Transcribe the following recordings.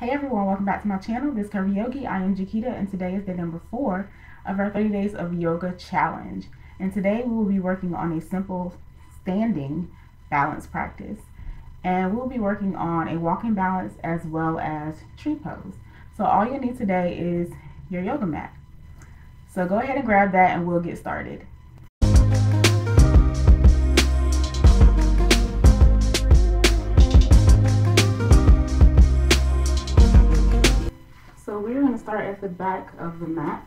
Hey everyone, welcome back to my channel, This Curvi Yogi. I am Jakita and today is day number four of our 30 days of yoga challenge. And today we will be working on a simple standing balance practice. And we'll be working on a walking balance as well as tree pose. So all you need today is your yoga mat. So go ahead and grab that and we'll get started. The back of the mat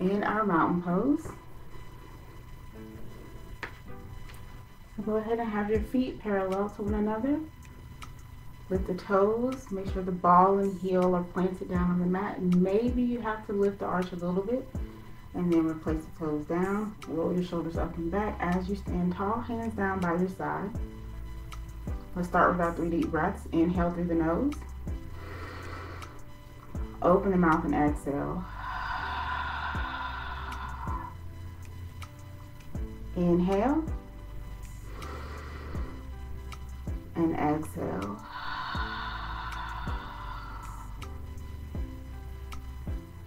in our mountain pose. So go ahead and have your feet parallel to one another. Lift the toes, make sure the ball and heel are planted down on the mat. Maybe you have to lift the arch a little bit and then replace the toes down. Roll your shoulders up and back as you stand tall, hands down by your side. Let's start with our three deep breaths. Inhale through the nose. Open the mouth and exhale. Inhale. And exhale.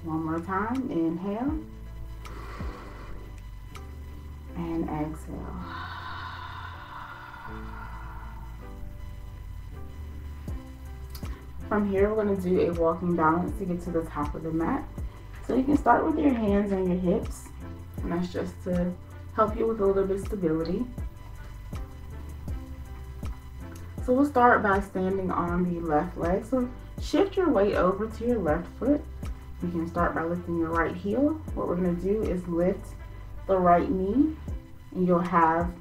One more time. Inhale. And exhale. From here, we're going to do a walking balance to get to the top of the mat. So you can start with your hands on your hips, and that's just to help you with a little bit of stability. So we'll start by standing on the left leg. So shift your weight over to your left foot. You can start by lifting your right heel. What we're going to do is lift the right knee, and you'll have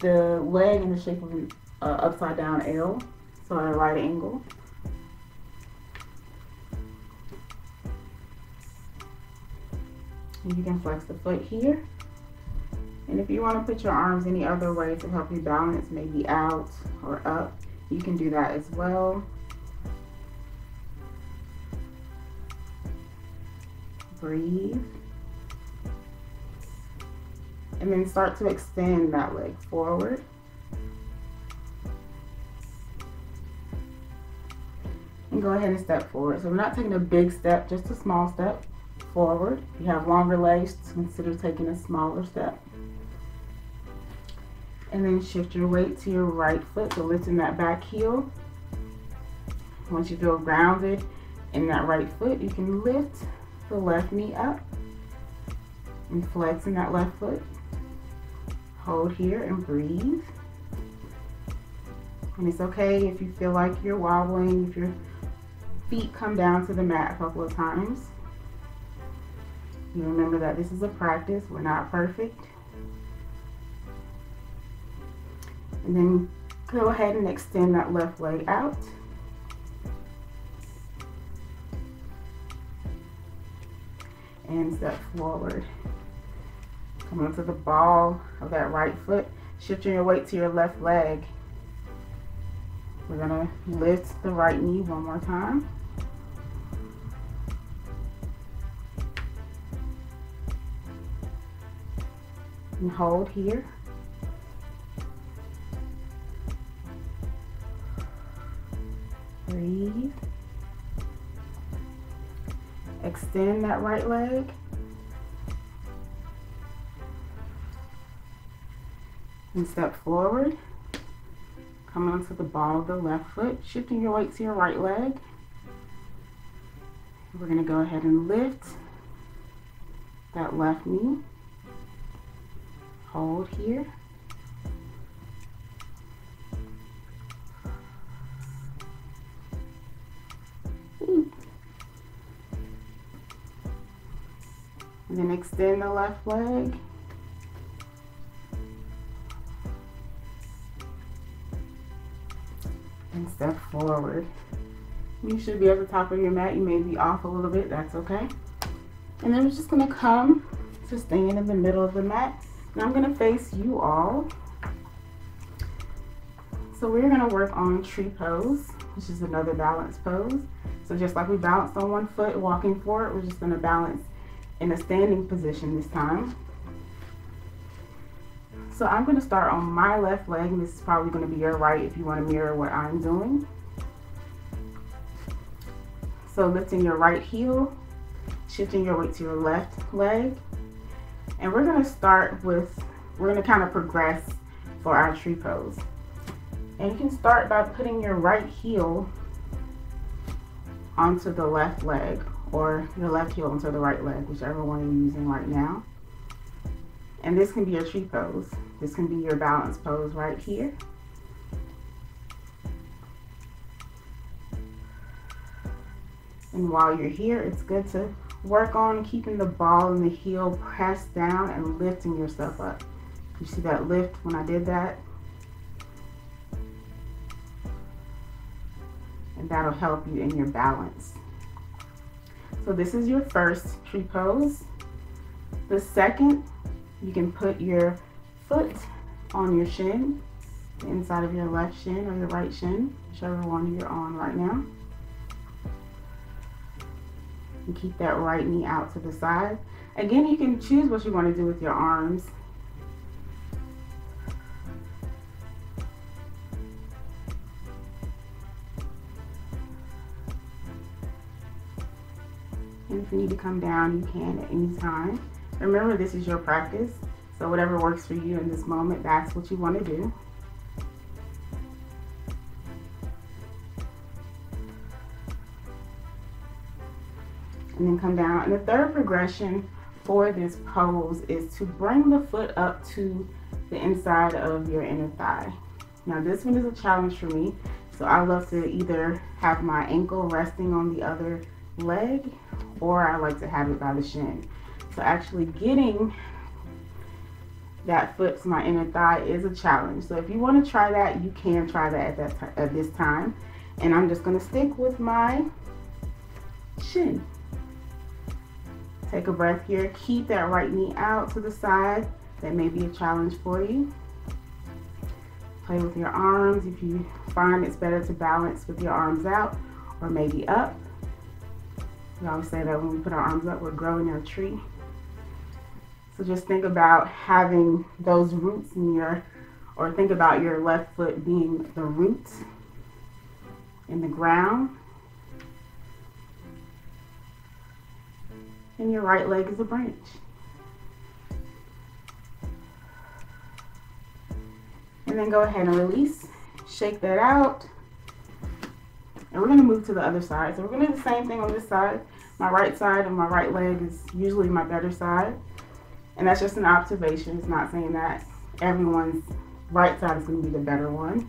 the leg in the shape of an uh, upside down L, so at a right angle. And you can flex the foot here. And if you want to put your arms any other way to help you balance, maybe out or up, you can do that as well. Breathe. And then start to extend that leg forward. And go ahead and step forward. So we're not taking a big step, just a small step forward. If you have longer legs, consider taking a smaller step. And then shift your weight to your right foot, so lifting that back heel. Once you feel grounded in that right foot, you can lift the left knee up and flex in that left foot. Hold here and breathe. And it's okay if you feel like you're wobbling, if your feet come down to the mat a couple of times. You remember that this is a practice, we're not perfect. And then go ahead and extend that left leg out. And step forward. Come onto the ball of that right foot. Shifting your weight to your left leg. We're gonna lift the right knee one more time. And hold here. Breathe. Extend that right leg. And step forward. Come onto the ball of the left foot, shifting your weight to your right leg. We're going to go ahead and lift that left knee hold here. Hmm. And then extend the left leg. And step forward. You should be at the top of your mat. You may be off a little bit. That's okay. And then we're just going to come to stand in the middle of the mat I'm going to face you all. So we're going to work on tree pose, which is another balance pose. So just like we balanced on one foot walking forward, we're just going to balance in a standing position this time. So I'm going to start on my left leg, and this is probably going to be your right if you want to mirror what I'm doing. So lifting your right heel, shifting your weight to your left leg. And we're going to start with, we're going to kind of progress for our tree pose. And you can start by putting your right heel onto the left leg or your left heel onto the right leg, whichever one you're using right now. And this can be your tree pose. This can be your balance pose right here. And while you're here, it's good to work on keeping the ball and the heel pressed down and lifting yourself up. You see that lift when I did that? And that'll help you in your balance. So this is your first tree pose. The second, you can put your foot on your shin, the inside of your left shin or your right shin, whichever one you're on right now. And keep that right knee out to the side. Again, you can choose what you want to do with your arms. And if you need to come down, you can at any time. Remember, this is your practice. So whatever works for you in this moment, that's what you want to do. And then come down. And the third progression for this pose is to bring the foot up to the inside of your inner thigh. Now this one is a challenge for me. So I love to either have my ankle resting on the other leg or I like to have it by the shin. So actually getting that foot to my inner thigh is a challenge. So if you want to try that, you can try that at, that at this time. And I'm just going to stick with my shin. Take a breath here. Keep that right knee out to the side. That may be a challenge for you. Play with your arms if you find it's better to balance with your arms out or maybe up. We always say that when we put our arms up, we're growing our tree. So just think about having those roots in your, or think about your left foot being the root in the ground. And your right leg is a branch. And then go ahead and release. Shake that out. And we're going to move to the other side. So we're to do the same thing on this side. My right side and my right leg is usually my better side. And that's just an observation. It's not saying that everyone's right side is to be the better one.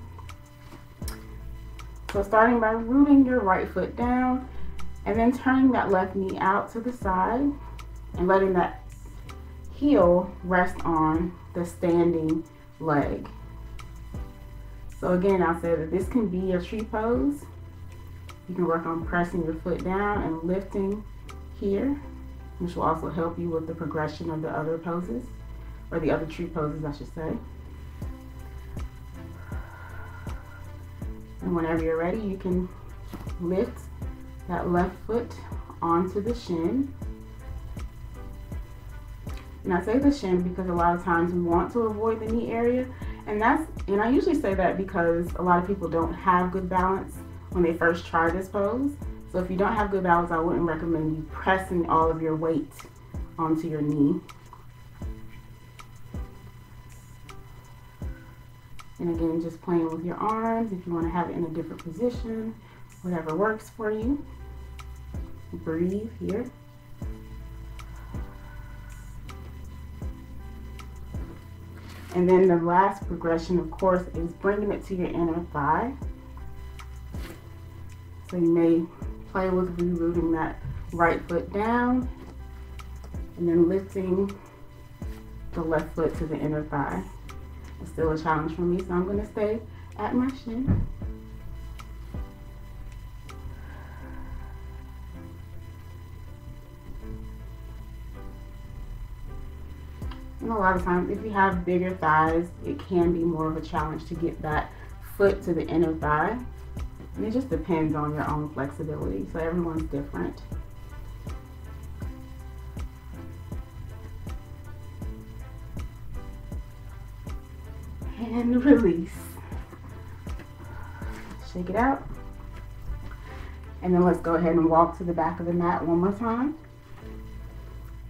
So starting by rooting your right foot down and then turning that left knee out to the side and letting that heel rest on the standing leg. So again, I'll say that this can be a tree pose. You can work on pressing your foot down and lifting here, which will also help you with the progression of the other poses, or the other tree poses, I should say. And whenever you're ready, you can lift that left foot onto the shin. And I say the shin because a lot of times we want to avoid the knee area. And that's and I usually say that because a lot of people don't have good balance when they first try this pose. So if you don't have good balance, I wouldn't recommend you pressing all of your weight onto your knee. And again, just playing with your arms if you want to have it in a different position, whatever works for you. Breathe here. And then the last progression, of course, is bringing it to your inner thigh. So you may play with rerooting that right foot down and then lifting the left foot to the inner thigh. It's still a challenge for me, so I'm going to stay at my shin. And a lot of times, if you have bigger thighs, it can be more of a challenge to get that foot to the inner thigh. And it just depends on your own flexibility. So everyone's different. and release. Shake it out. And then let's go ahead and walk to the back of the mat one more time.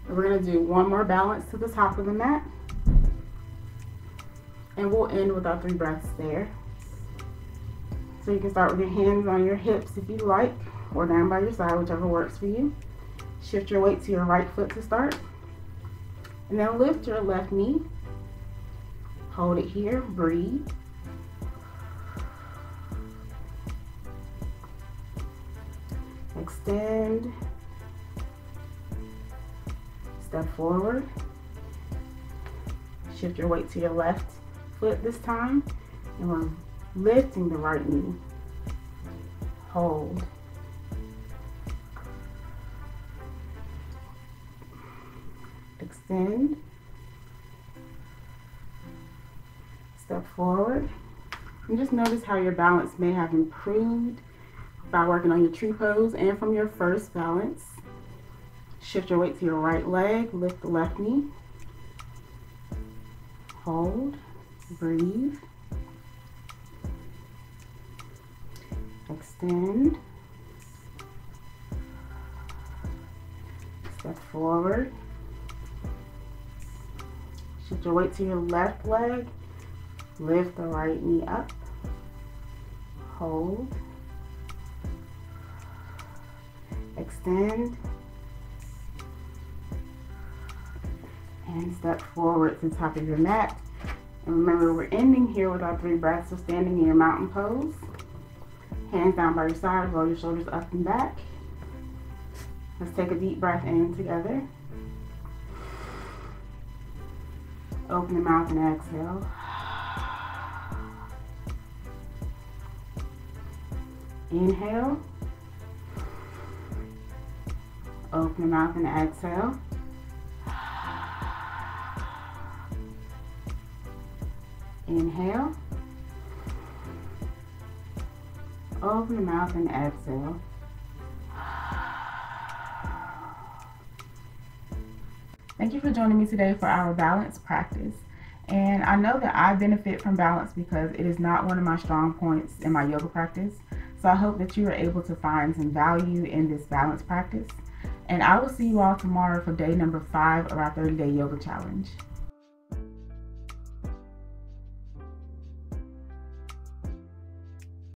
We're going to do one more balance to the top of the mat. And we'll end with our three breaths there. So you can start with your hands on your hips if you like, or down by your side, whichever works for you. Shift your weight to your right foot to start. And then lift your left knee. Hold it here, breathe. Extend. Step forward. Shift your weight to your left foot this time. And we're lifting the right knee. Hold. Extend. Step forward. And just notice how your balance may have improved by working on your tree pose and from your first balance. Shift your weight to your right leg, lift the left knee. Hold, breathe. Extend. Step forward. Shift your weight to your left leg. Lift the right knee up. Hold. Extend. And step forward to the top of your mat. And remember, we're ending here with our three breaths. So standing in your mountain pose. Hands down by your side, roll your shoulders up and back. Let's take a deep breath in together. Open the mouth and exhale. Inhale. Open the mouth and exhale. Inhale. Open the mouth and exhale. Thank you for joining me today for our balance practice. And I know that I benefit from balance because it is not one of my strong points in my yoga practice. So I hope that you are able to find some value in this balance practice. And I will see you all tomorrow for day number five of our 30 day yoga challenge.